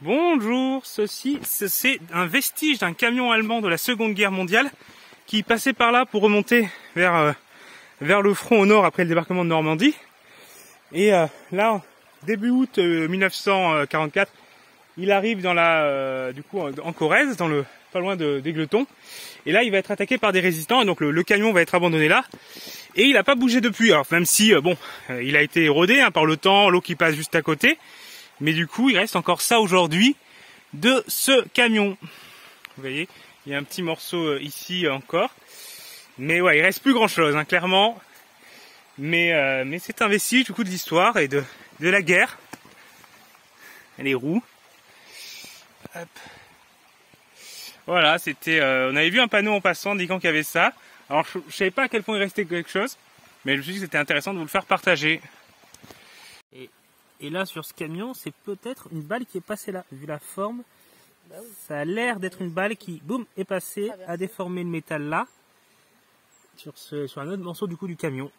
Bonjour, ceci c'est un vestige d'un camion allemand de la Seconde Guerre mondiale qui passait par là pour remonter vers, euh, vers le front au nord après le débarquement de Normandie. Et euh, là, début août 1944, euh, il arrive dans la, du coup, en Corrèze, dans le pas loin d'Aigleton. Et là, il va être attaqué par des résistants et donc le, camion va être abandonné là. Et il n'a pas bougé depuis. Alors même si, bon, il a été érodé hein, par le temps, l'eau qui passe juste à côté. Mais du coup, il reste encore ça aujourd'hui de ce camion. Vous voyez, il y a un petit morceau euh, ici encore. Mais ouais, il reste plus grand chose, hein, clairement. Mais, euh, c'est un vestige du coup de l'histoire et de, la guerre. Les roues. Hop. Voilà, c'était. Euh, on avait vu un panneau en passant indiquant qu'il y avait ça. Alors je, ne savais pas à quel point il restait quelque chose, mais je me suis dit que c'était intéressant de vous le faire partager. Et là, sur ce camion, c'est peut-être une balle qui est passée là. Vu la forme, bah ça a l'air d'être une balle qui, boum, est passée, a déformé le métal là, sur, ce, sur un autre morceau du coup du camion.